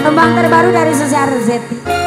Tembang terbaru dari Suzar Zeti.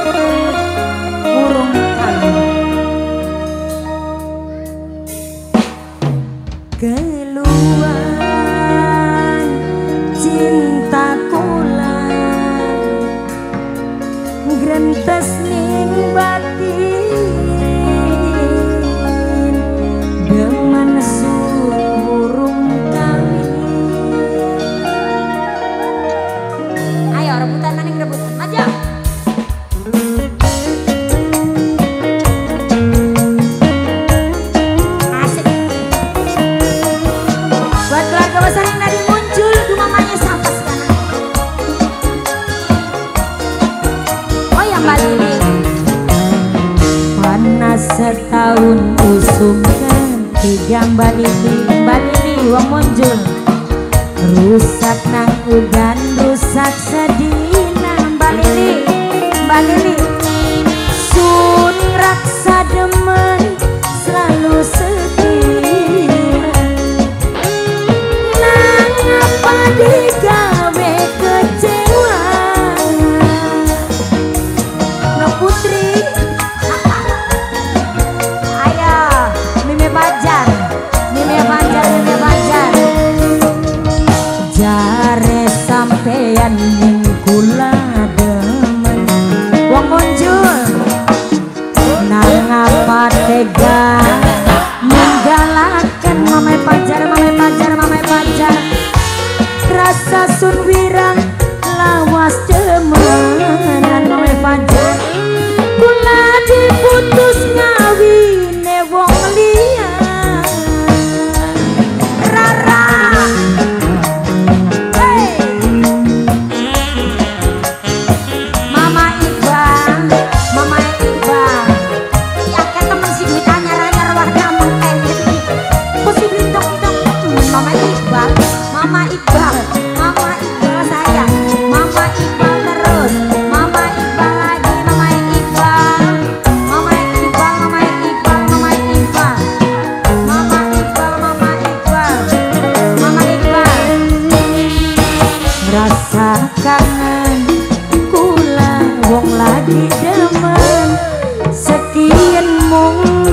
panas setahun usungkan ganti gambar ini balini wong muncul. Rusak nang udan rusak sedih.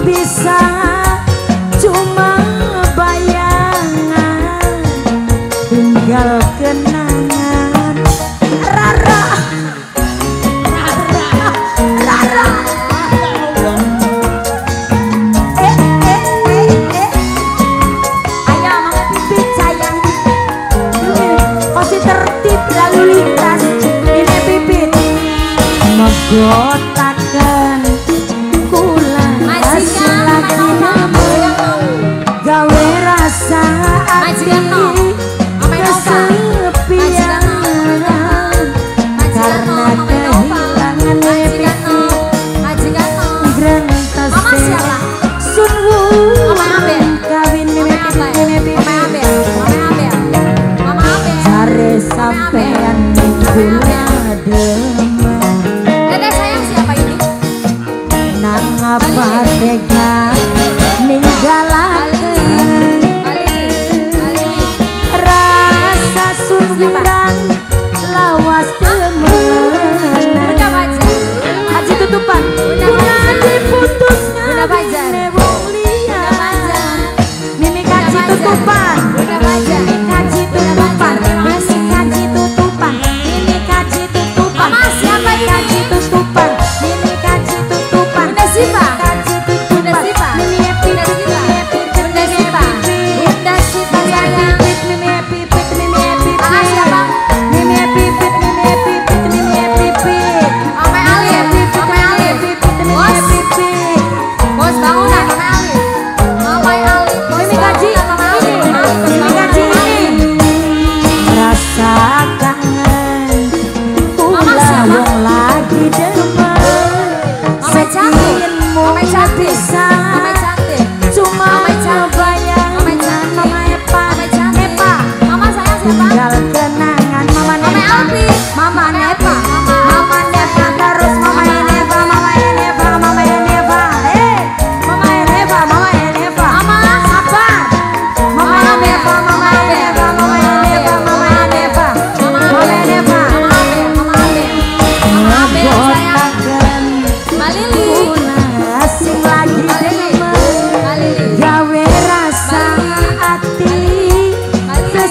bisa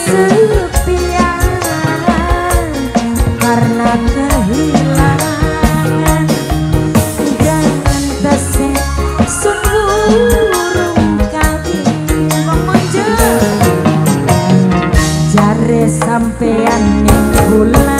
kesepian karena kehilangan. Dengan tersebut seluruh kaki memanjat, jari sampean yang bulan